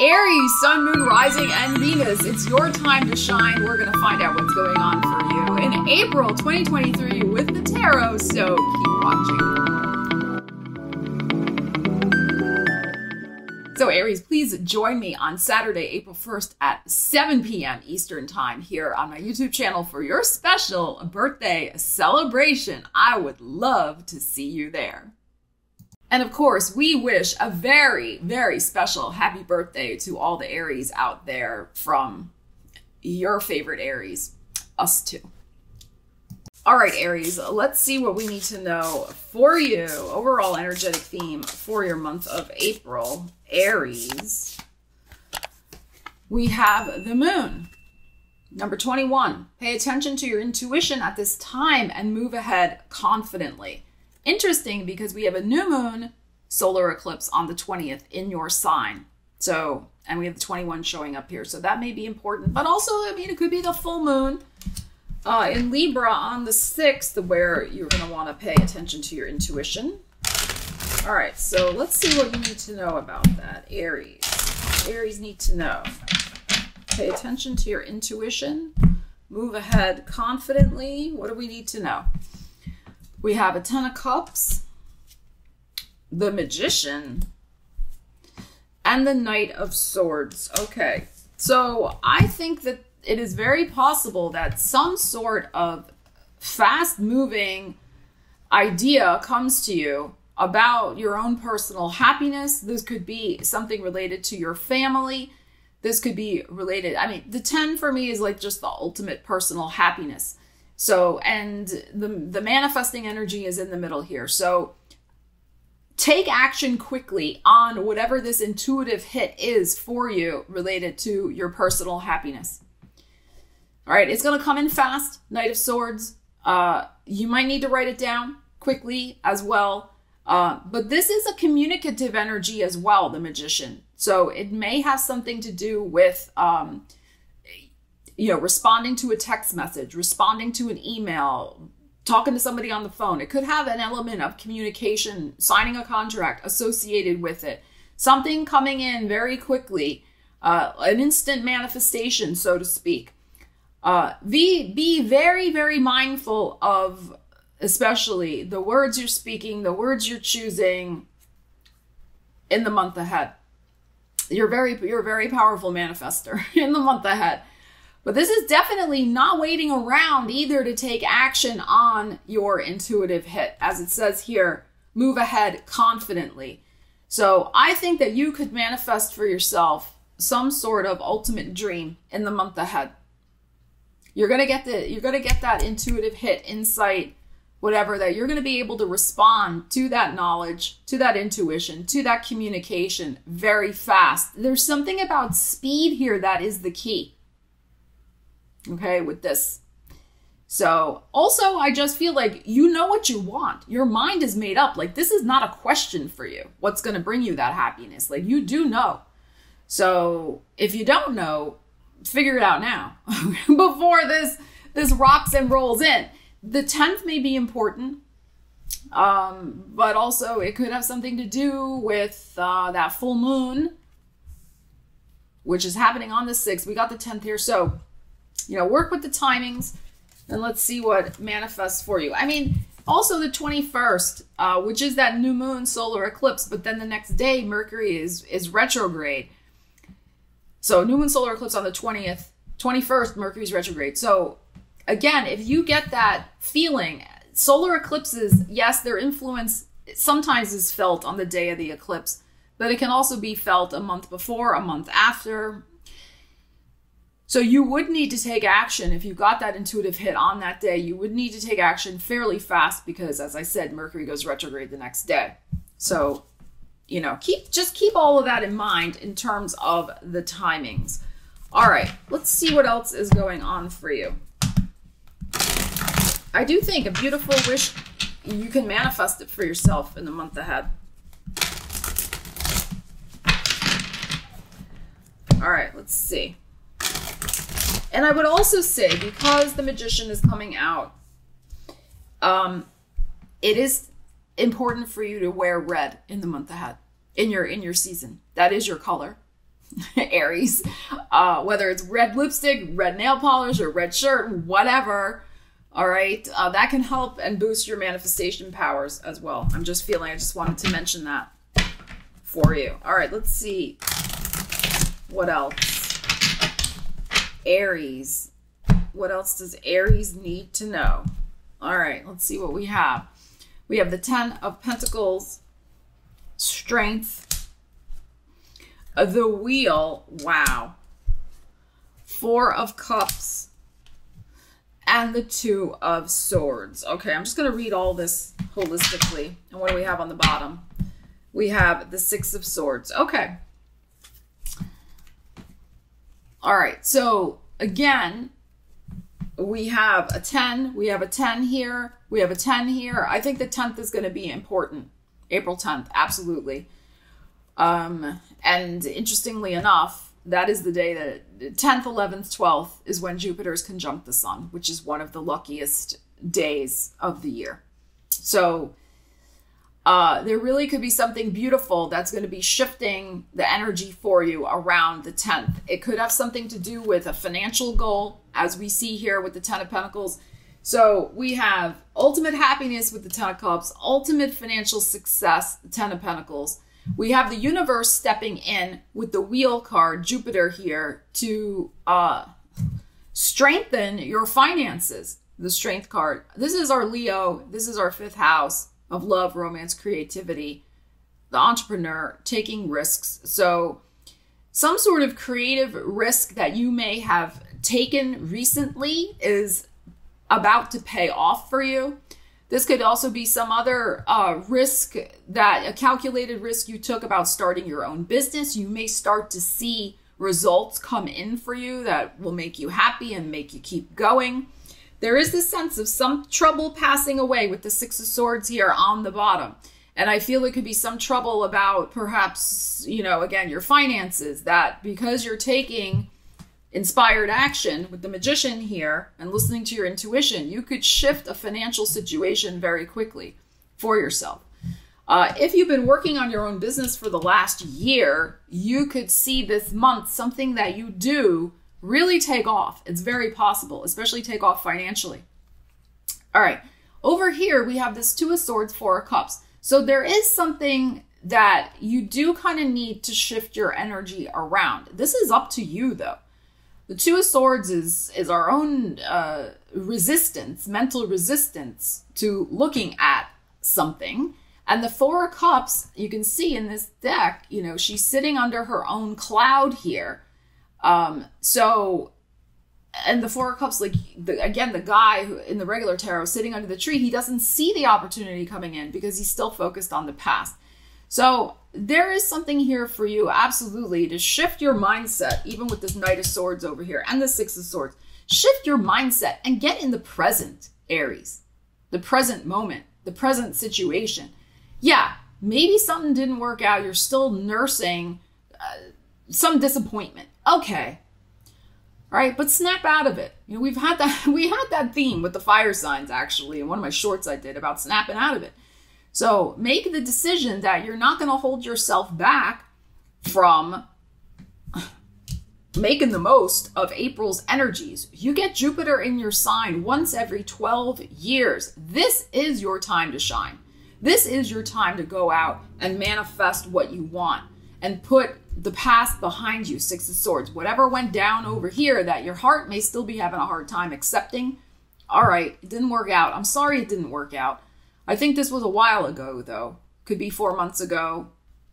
Aries, Sun, Moon, Rising, and Venus. It's your time to shine. We're going to find out what's going on for you in April 2023 with the tarot, so keep watching. So, Aries, please join me on Saturday, April 1st at 7 p.m. Eastern Time here on my YouTube channel for your special birthday celebration. I would love to see you there. And of course, we wish a very, very special happy birthday to all the Aries out there from your favorite Aries, us too. All right, Aries, let's see what we need to know for you. Overall energetic theme for your month of April, Aries. We have the moon. Number 21, pay attention to your intuition at this time and move ahead confidently. Interesting because we have a new moon solar eclipse on the 20th in your sign. So, and we have the 21 showing up here. So that may be important. But also, I mean, it could be the full moon uh, in Libra on the 6th where you're going to want to pay attention to your intuition. All right, so let's see what you need to know about that. Aries. Aries need to know. Pay attention to your intuition. Move ahead confidently. What do we need to know? We have a Ten of Cups, the Magician, and the Knight of Swords. Okay, so I think that it is very possible that some sort of fast moving idea comes to you about your own personal happiness. This could be something related to your family. This could be related. I mean, the 10 for me is like just the ultimate personal happiness. So, and the the manifesting energy is in the middle here. So, take action quickly on whatever this intuitive hit is for you related to your personal happiness. All right, it's going to come in fast, Knight of Swords. Uh, you might need to write it down quickly as well. Uh, but this is a communicative energy as well, the magician. So it may have something to do with um, you know, responding to a text message, responding to an email, talking to somebody on the phone. It could have an element of communication, signing a contract associated with it, something coming in very quickly, uh, an instant manifestation, so to speak. Uh, be, be very, very mindful of especially the words you're speaking, the words you're choosing in the month ahead. You're very, you're a very powerful manifester in the month ahead. But this is definitely not waiting around either to take action on your intuitive hit. As it says here, move ahead confidently. So I think that you could manifest for yourself some sort of ultimate dream in the month ahead. You're gonna get the you're gonna get that intuitive hit, insight, whatever that you're gonna be able to respond to that knowledge, to that intuition, to that communication very fast. There's something about speed here that is the key okay, with this. So, also, I just feel like you know what you want. Your mind is made up. Like, this is not a question for you. What's going to bring you that happiness? Like, you do know. So, if you don't know, figure it out now before this this rocks and rolls in. The 10th may be important, um, but also it could have something to do with uh, that full moon, which is happening on the 6th. We got the 10th here. So, you know, work with the timings and let's see what manifests for you. I mean, also the 21st, uh, which is that new moon solar eclipse, but then the next day Mercury is is retrograde. So new moon solar eclipse on the 20th, 21st Mercury's retrograde. So again, if you get that feeling, solar eclipses, yes, their influence sometimes is felt on the day of the eclipse, but it can also be felt a month before, a month after, so you would need to take action if you got that intuitive hit on that day. You would need to take action fairly fast because, as I said, Mercury goes retrograde the next day. So, you know, keep just keep all of that in mind in terms of the timings. All right, let's see what else is going on for you. I do think a beautiful wish you can manifest it for yourself in the month ahead. All right, let's see. And I would also say, because the magician is coming out, um, it is important for you to wear red in the month ahead, in your in your season. That is your color. Aries. Uh, whether it's red lipstick, red nail polish, or red shirt, whatever. All right, uh, that can help and boost your manifestation powers as well. I'm just feeling I just wanted to mention that for you. All right, let's see what else. Aries. What else does Aries need to know? All right, let's see what we have. We have the 10 of Pentacles, Strength, the Wheel, wow, Four of Cups, and the Two of Swords. Okay, I'm just going to read all this holistically. And what do we have on the bottom? We have the Six of Swords. Okay. All right, so again, we have a 10, we have a 10 here, we have a 10 here. I think the 10th is going to be important. April 10th, absolutely. Um, and interestingly enough, that is the day that 10th, 11th, 12th is when Jupiter is conjunct the sun, which is one of the luckiest days of the year. So uh, there really could be something beautiful that's going to be shifting the energy for you around the 10th. It could have something to do with a financial goal, as we see here with the 10 of Pentacles. So we have ultimate happiness with the Ten of Cups, ultimate financial success, the Ten of Pentacles. We have the universe stepping in with the wheel card, Jupiter here, to uh, strengthen your finances. The strength card. This is our Leo. This is our fifth house of love, romance, creativity, the entrepreneur taking risks. So, some sort of creative risk that you may have taken recently is about to pay off for you. This could also be some other uh, risk that a calculated risk you took about starting your own business. You may start to see results come in for you that will make you happy and make you keep going. There is this sense of some trouble passing away with the Six of Swords here on the bottom. And I feel it could be some trouble about perhaps, you know, again, your finances, that because you're taking inspired action with the magician here and listening to your intuition, you could shift a financial situation very quickly for yourself. Uh, if you've been working on your own business for the last year, you could see this month something that you do really take off. It's very possible, especially take off financially. All right, over here we have this Two of Swords, Four of Cups. So there is something that you do kind of need to shift your energy around. This is up to you though. The Two of Swords is is our own uh, resistance, mental resistance to looking at something. And the Four of Cups, you can see in this deck, you know, she's sitting under her own cloud here um, so, and the Four of Cups, like the, again, the guy who, in the regular tarot sitting under the tree, he doesn't see the opportunity coming in because he's still focused on the past. So there is something here for you, absolutely, to shift your mindset, even with this Knight of Swords over here and the Six of Swords. Shift your mindset and get in the present, Aries, the present moment, the present situation. Yeah, maybe something didn't work out. You're still nursing uh, some disappointment okay all right but snap out of it you know we've had that we had that theme with the fire signs actually in one of my shorts i did about snapping out of it so make the decision that you're not going to hold yourself back from making the most of April's energies. You get Jupiter in your sign once every 12 years. This is your time to shine. This is your time to go out and manifest what you want and put the past behind you, Six of Swords. Whatever went down over here that your heart may still be having a hard time accepting. All right, it didn't work out. I'm sorry it didn't work out. I think this was a while ago, though. Could be four months ago.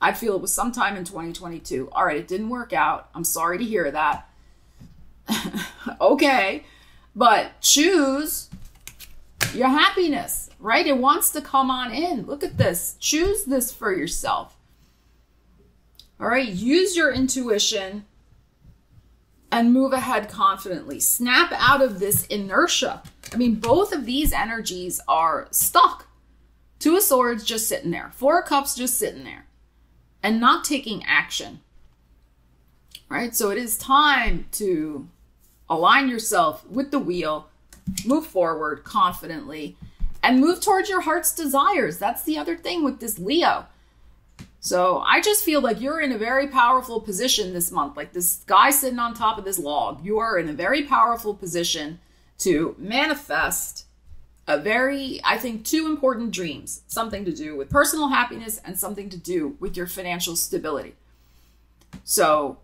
I feel it was sometime in 2022. All right, it didn't work out. I'm sorry to hear that. okay, but choose your happiness, right? It wants to come on in. Look at this. Choose this for yourself. All right, use your intuition and move ahead confidently. Snap out of this inertia. I mean, both of these energies are stuck. Two of Swords just sitting there, Four of Cups just sitting there and not taking action. Right? So it is time to align yourself with the wheel, move forward confidently, and move towards your heart's desires. That's the other thing with this Leo So I just feel like you're in a very powerful position this month. Like this guy sitting on top of this log, you are in a very powerful position to manifest a very, I think, two important dreams something to do with personal happiness and something to do with your financial stability. So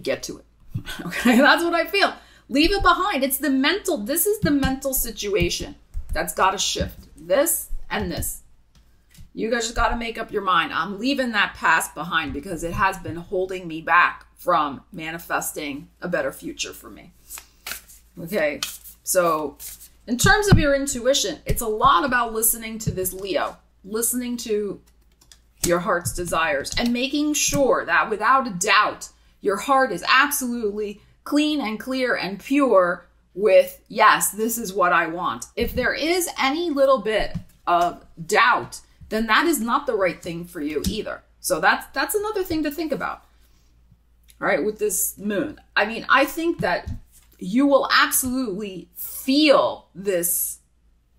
get to it. Okay, that's what I feel. Leave it behind. It's the mental, this is the mental situation that's got to shift. This and this. You guys just got to make up your mind. I'm leaving that past behind because it has been holding me back from manifesting a better future for me. Okay, so in terms of your intuition, it's a lot about listening to this Leo, listening to your heart's desires, and making sure that without a doubt, your heart is absolutely clean and clear and pure with, yes, this is what I want. If there is any little bit of doubt, then that is not the right thing for you either. So that's that's another thing to think about. All right, with this moon. I mean, I think that you will absolutely feel this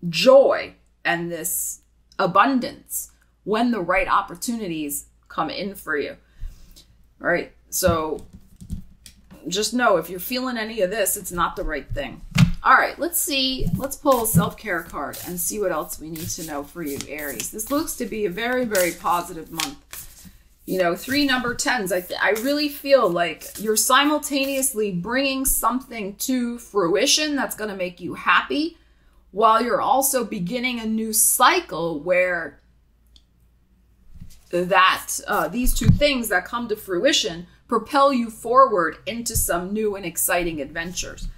joy and this abundance when the right opportunities come in for you. All right? So just know if you're feeling any of this, it's not the right thing. All right, let's see. Let's pull a self care card and see what else we need to know for you, Aries. This looks to be a very, very positive month. You know, three number 10s. I, I really feel like you're simultaneously bringing something to fruition that's going to make you happy while you're also beginning a new cycle where that uh, these two things that come to fruition propel you forward into some new and exciting adventures.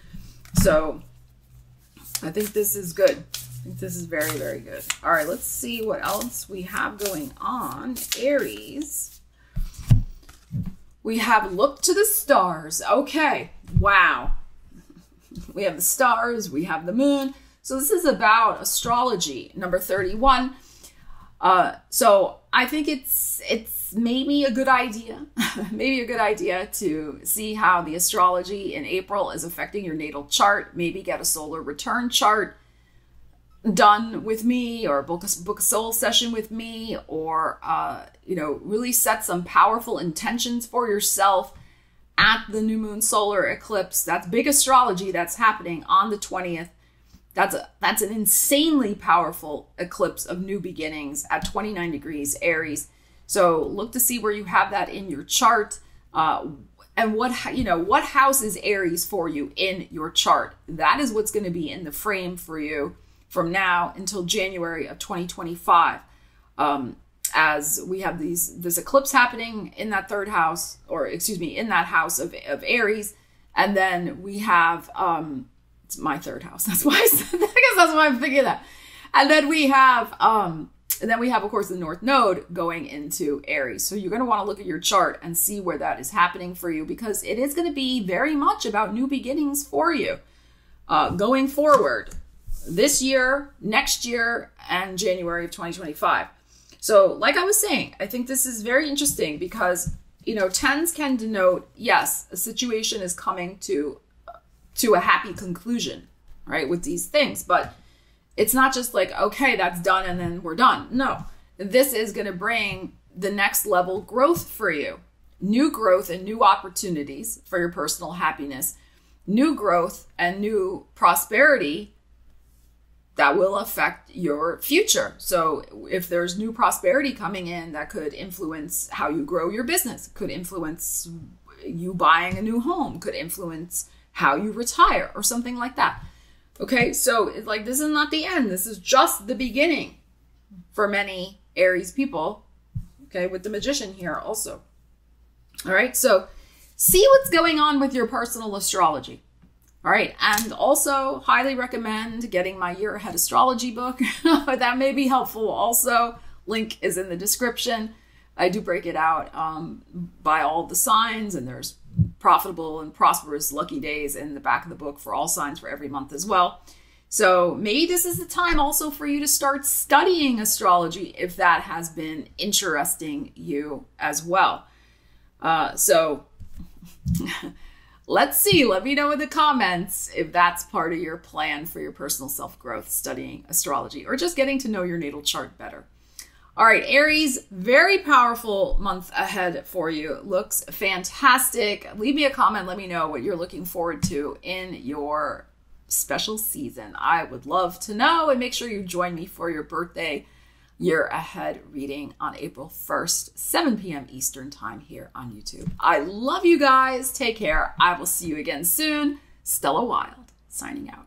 So I think this is good. I think this is very, very good. All right, let's see what else we have going on. Aries. We have look to the stars. Okay, wow. We have the stars, we have the moon. So this is about astrology, number 31. Uh, so I think it's it's maybe a good idea, maybe a good idea to see how the astrology in April is affecting your natal chart. Maybe get a solar return chart done with me, or book a book a soul session with me, or uh, you know really set some powerful intentions for yourself at the new moon solar eclipse. That's big astrology that's happening on the twentieth that's a that's an insanely powerful eclipse of new beginnings at 29 degrees Aries. So look to see where you have that in your chart. Uh, and what you know what house is aries for you in your chart that is what's going to be in the frame for you from now until january of 2025 um, as we have these this eclipse happening in that third house or excuse me in that house of, of aries and then we have um, it's my third house. That's why I said that. Guess that's why I'm thinking that. And then we have, um, and then we have, of course, the North Node going into Aries. So you're going to want to look at your chart and see where that is happening for you because it is going to be very much about new beginnings for you uh, going forward this year, next year, and January of 2025. So, like I was saying, I think this is very interesting because, you know, tens can denote, yes, a situation is coming to to a happy conclusion, right, with these things. But it's not just like, okay, that's done and then we're done. No, this is going to bring the next level growth for you new growth and new opportunities for your personal happiness, new growth and new prosperity that will affect your future. So, if there's new prosperity coming in that could influence how you grow your business, could influence you buying a new home, could influence how you retire or something like that. Okay, so it's like this is not the end. This is just the beginning for many Aries people. Okay, with the magician here also. All right, so see what's going on with your personal astrology. All right, and also highly recommend getting my year ahead astrology book. that may be helpful also. Link is in the description. I do break it out um, by all the signs, and there's profitable and prosperous lucky days in the back of the book for all signs for every month as well. So maybe this is the time also for you to start studying astrology if that has been interesting you as well. Uh, so let's see. Let me know in the comments if that's part of your plan for your personal self growth, studying astrology, or just getting to know your natal chart better. All right, Aries, very powerful month ahead for you. Looks fantastic. Leave me a comment. Let me know what you're looking forward to in your special season. I would love to know. And make sure you join me for your birthday year ahead reading on April 1st, 7 p.m. Eastern Time here on YouTube. I love you guys. Take care. I will see you again soon. Stella Wilde signing out.